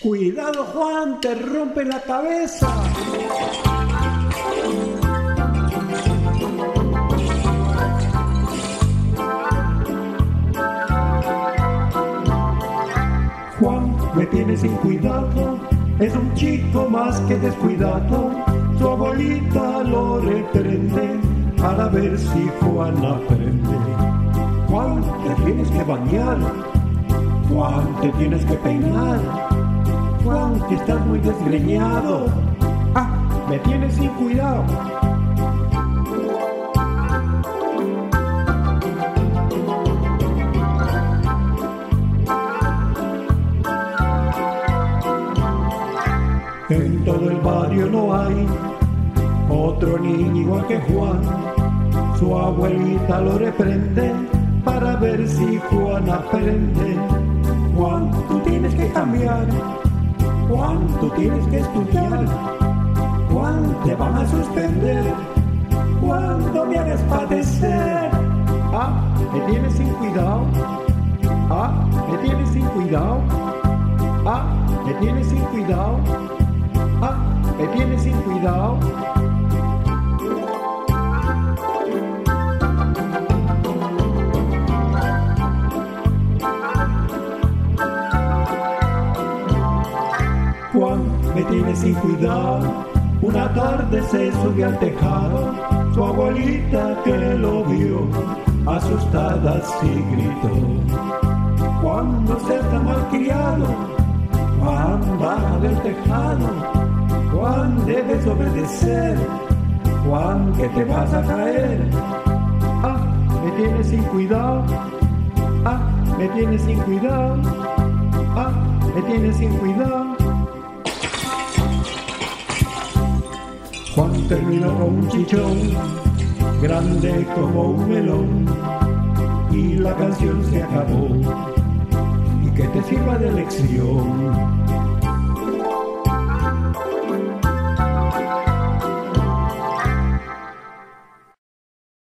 Cuidado Juan, te rompe la cabeza. Juan me tiene sin cuidado, es un chico más que descuidado. Su abuelita lo reprende para ver si Juan aprende. Juan, te tienes que bañar. Juan, te tienes que peinar. Juan, que estás muy desgreñado. Ah, me tienes sin cuidado. En todo el barrio no hay otro niño igual que Juan. Su abuelita lo reprende para ver si Juan aprende. Juan, tú tienes que cambiar. Juan, tú tienes que estudiar. Juan, te van a suspender. Cuando me hagas padecer. Ah, me tienes sin cuidado. Ah, me tienes sin cuidado. Ah, me tienes sin cuidado. Ah, me tienes sin cuidado. Juan me tiene sin cuidado. Una tarde se subió al tejado, su abuelita que lo vio, asustada sí gritó. Cuando se está malcriado, Juan baja del tejado, Juan debes obedecer, Juan que te vas a caer. Ah, me tienes sin cuidado, ah, me tienes sin cuidado, ah, me tienes sin cuidado. Terminó con un chichón, grande como un melón, y la canción se acabó. Y que te sirva de lección,